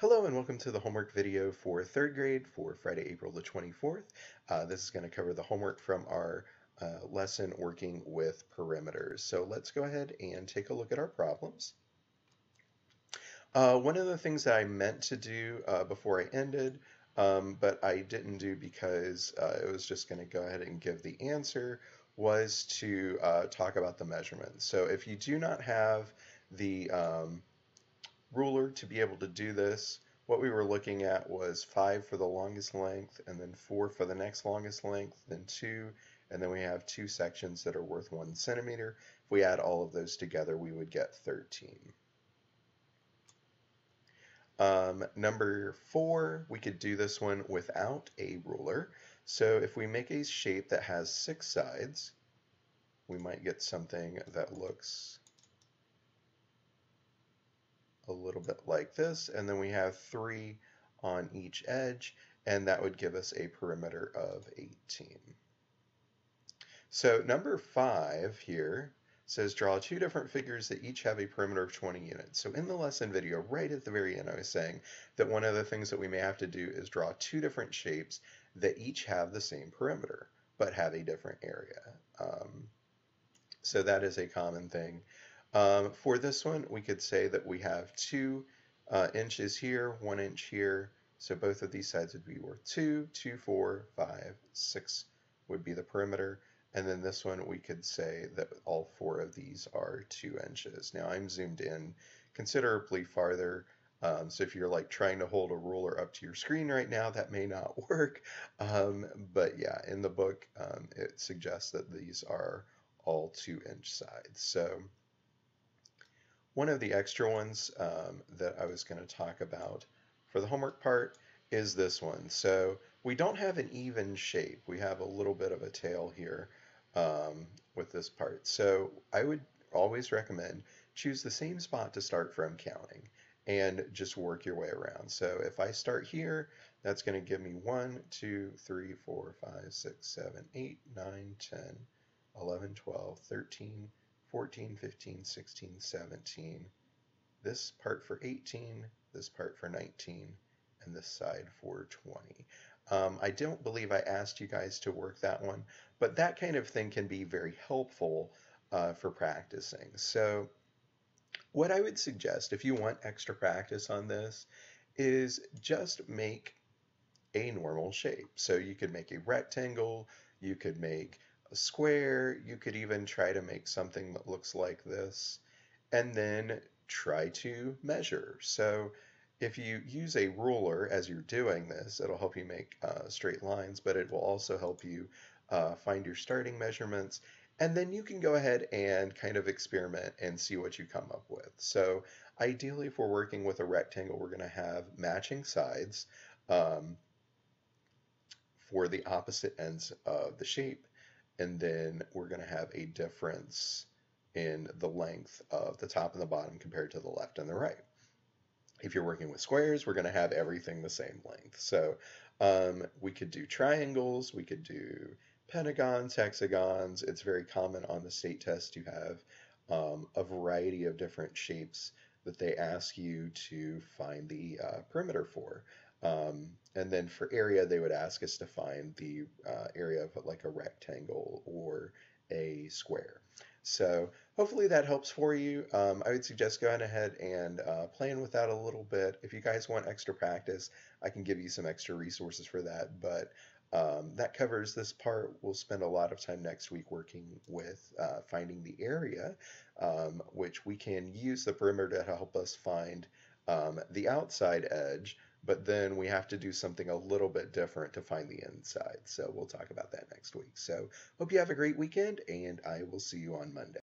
Hello and welcome to the homework video for third grade for Friday, April the 24th. Uh, this is going to cover the homework from our uh, lesson working with perimeters. So let's go ahead and take a look at our problems. Uh, one of the things that I meant to do uh, before I ended, um, but I didn't do because uh, it was just going to go ahead and give the answer, was to uh, talk about the measurements. So if you do not have the um, ruler to be able to do this, what we were looking at was 5 for the longest length, and then 4 for the next longest length, then 2, and then we have two sections that are worth 1 centimeter. If we add all of those together, we would get 13. Um, number 4, we could do this one without a ruler. So if we make a shape that has six sides, we might get something that looks a little bit like this, and then we have three on each edge, and that would give us a perimeter of 18. So number five here says draw two different figures that each have a perimeter of 20 units. So in the lesson video, right at the very end, I was saying that one of the things that we may have to do is draw two different shapes that each have the same perimeter, but have a different area. Um, so that is a common thing. Um, for this one, we could say that we have two uh, inches here, one inch here. So both of these sides would be worth two, two, four, five, six would be the perimeter. And then this one, we could say that all four of these are two inches. Now I'm zoomed in considerably farther. Um, so if you're like trying to hold a ruler up to your screen right now, that may not work. Um, but yeah, in the book, um, it suggests that these are all two inch sides. So one of the extra ones um, that I was going to talk about for the homework part is this one. So we don't have an even shape. We have a little bit of a tail here um, with this part. So I would always recommend choose the same spot to start from counting and just work your way around. So if I start here, that's going to give me 1, 2, 3, 4, 5, 6, 7, 8, 9, 10, 11, 12, 13, 14, 15, 16, 17, this part for 18, this part for 19, and this side for 20. Um, I don't believe I asked you guys to work that one, but that kind of thing can be very helpful uh, for practicing. So what I would suggest if you want extra practice on this is just make a normal shape. So you could make a rectangle, you could make a square. You could even try to make something that looks like this and then try to measure. So if you use a ruler as you're doing this, it'll help you make uh, straight lines, but it will also help you uh, find your starting measurements. And then you can go ahead and kind of experiment and see what you come up with. So ideally, if we're working with a rectangle, we're going to have matching sides um, for the opposite ends of the shape and then we're going to have a difference in the length of the top and the bottom compared to the left and the right. If you're working with squares, we're going to have everything the same length. So um, we could do triangles, we could do pentagons, hexagons. It's very common on the state test to have um, a variety of different shapes that they ask you to find the uh, perimeter for. Um, and then for area, they would ask us to find the uh, area of like a rectangle or a square. So hopefully that helps for you. Um, I would suggest going ahead and uh, playing with that a little bit. If you guys want extra practice, I can give you some extra resources for that. But um, that covers this part. We'll spend a lot of time next week working with uh, finding the area, um, which we can use the perimeter to help us find um, the outside edge but then we have to do something a little bit different to find the inside. So we'll talk about that next week. So hope you have a great weekend, and I will see you on Monday.